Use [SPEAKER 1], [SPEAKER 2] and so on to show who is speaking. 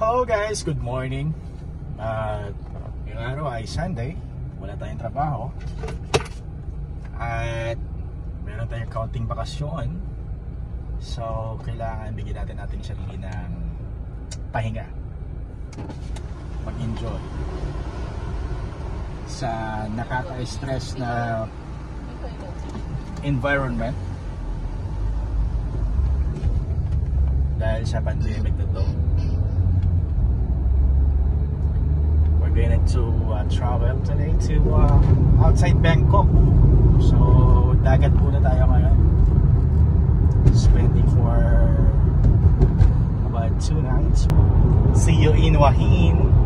[SPEAKER 1] Hello guys, good morning. At yung araw ay Sunday, wala tayong trabaho. At meron tayong counting bakasyon. So, kailangan bigyan natin natin sarili ng pahinga. Mag-enjoy. Sa nakaka-stress na environment dahil sa pandemic na to. planning to uh, travel today to uh, outside Bangkok. So, dagat muna tayo ngayon. Spending for about two nights. See you in Wahin!